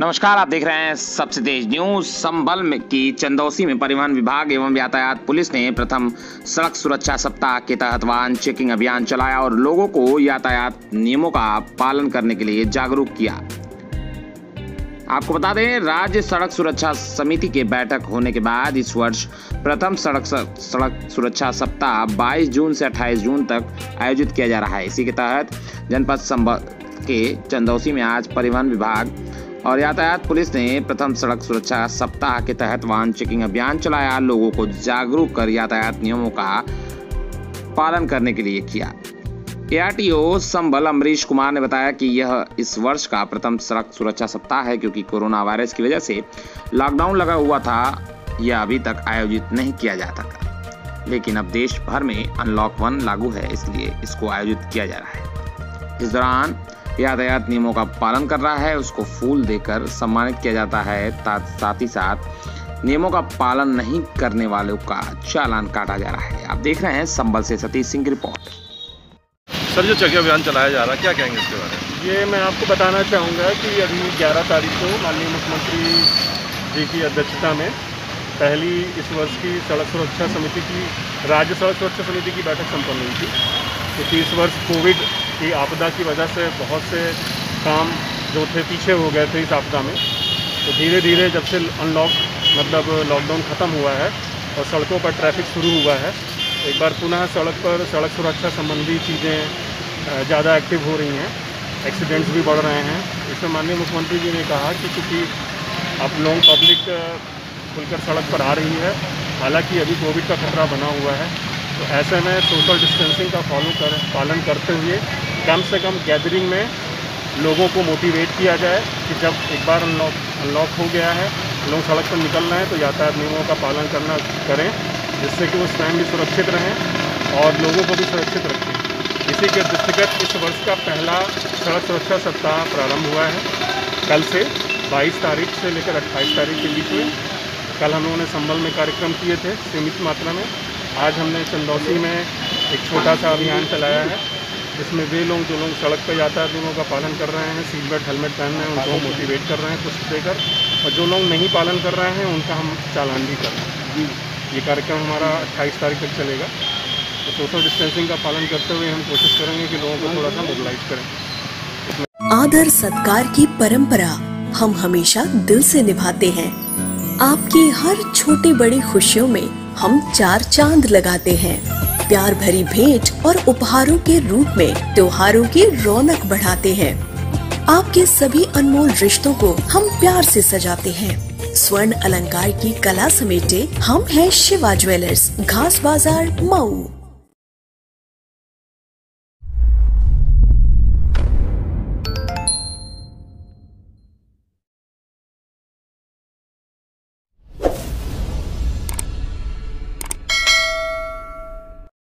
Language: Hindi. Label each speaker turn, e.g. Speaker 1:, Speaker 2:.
Speaker 1: नमस्कार, आप देख रहे हैं सबसे तेज न्यूज़। संभल में की चंदौसी में परिवहन विभाग एवं यातायात पुलिस ने प्रथम सड़क सुरक्षा सप्ताह के तहत वाहन चेकिंग अभियान चलाया और लोगों को यातायात नियमों का पालन करने के लिए जागरूक किया। आपको बता दें, राज्य सड़क सुरक्षा समिति के बैठक होने के बाद इस वर्ष प्रथम सड़क सड़क सुरक्षा सप्ताह 22 जून से 28 जून तक आयोजित किया जा रहा है। इसी के तहत जनपद संभल के चंदौसी में आज परिवहन विभाग और यातायात पुलिस ने प्रथम सड़क सुरक्षा सप्ताह के तहत वाहन चेकिंग अभियान चलाया। लोगों को जागरूक कर यातायात नियमों का पालन करने के लिए किया। एआरटीओ संबल अमरीश कुमार ने बताया कि यह इस वर्ष का प्रथम सड़क सुरक्षा सप्ताह है क्योंकि कोरोना वायरस की वजह से लॉकडाउन लगा हुआ था। यह अभी तक आयोजित नहीं किया जाता था लेकिन अब देश भर में अनलॉक वन लागू है, इसलिए इसको आयोजित किया जा रहा है। इस दौरान यातायात नियमों का पालन कर रहा है उसको फूल देकर सम्मानित किया जाता है। साथ ही साथ नियमों का पालन नहीं करने वालों का चालान काटा जा रहा है। आप देख रहे हैं संबल से सतीश सिंह की रिपोर्ट।
Speaker 2: सर जो चकिया अभियान चलाया जा रहा है क्या कहेंगे इसके बारे में?
Speaker 3: ये मैं आपको बताना चाहूँगा कि अभी 11 तारीख को माननीय मुख्यमंत्री जी की अध्यक्षता में पहली इस वर्ष की सड़क सुरक्षा समिति की राज्य सड़क सुरक्षा समिति की बैठक संपन्न हुई थी। क्योंकि इस वर्ष कोविड की आपदा की वजह से बहुत से काम जो थे पीछे हो गए थे इस आपदा में। तो धीरे धीरे जब से अनलॉक मतलब लॉकडाउन ख़त्म हुआ है और सड़कों पर ट्रैफ़िक शुरू हुआ है, एक बार पुनः सड़क पर सड़क सुरक्षा संबंधी चीज़ें ज़्यादा एक्टिव हो रही हैं एक्सीडेंट्स भी बढ़ रहे हैं। इसमें माननीय मुख्यमंत्री जी ने कहा कि चूँकि अब लोग पब्लिक खुलकर सड़क पर आ रही है, हालाँकि अभी कोविड का खतरा बना हुआ है तो ऐसे में सोशल डिस्टेंसिंग का फॉलो कर, पालन करते हुए कम से कम गैदरिंग में लोगों को मोटिवेट किया जाए कि जब एक बार अनलॉक अनलॉक हो गया है, लोग सड़क पर निकल रहे हैं तो यातायात नियमों का पालन करना करें, जिससे कि वो स्वयं भी सुरक्षित रहें और लोगों को भी सुरक्षित रखें। इसी के दृष्टिगत इस वर्ष का पहला सड़क सुरक्षा सप्ताह प्रारंभ हुआ है। कल से 22 तारीख से लेकर 28 तारीख के बीच में। कल हम लोगों ने संभल में कार्यक्रम किए थे, सीमित मात्रा में। आज हमने चंदौसी में एक छोटा सा अभियान चलाया है। जिसमें वे लोग जो लोग सड़क पर यातायात नियमों का पालन कर रहे हैं सीट बेल्ट हेलमेट पहन रहे हैं उनको मोटिवेट कर रहे हैं। कुछ देकर और जो लोग नहीं पालन कर रहे हैं उनका हम चालान भी कर रहे हैं। जी। ये कार्यक्रम हमारा अट्ठाईस तारीख तक चलेगा। तो सोशल डिस्टेंसिंग का पालन करते हुए हम कोशिश करेंगे कि लोगों को थोड़ा सा मोबिलाइज करें।
Speaker 4: आदर सत्कार की परंपरा हम हमेशा दिल से निभाते हैं। आपकी हर छोटी बड़ी खुशियों में हम चार चाँद लगाते हैं। प्यार भरी भेंट और उपहारों के रूप में त्योहारों की रौनक बढ़ाते हैं। आपके सभी अनमोल रिश्तों को हम प्यार से सजाते हैं। स्वर्ण अलंकार की कला समेटे हम हैं शिवा ज्वेलर्स, घास बाज़ार, मऊ।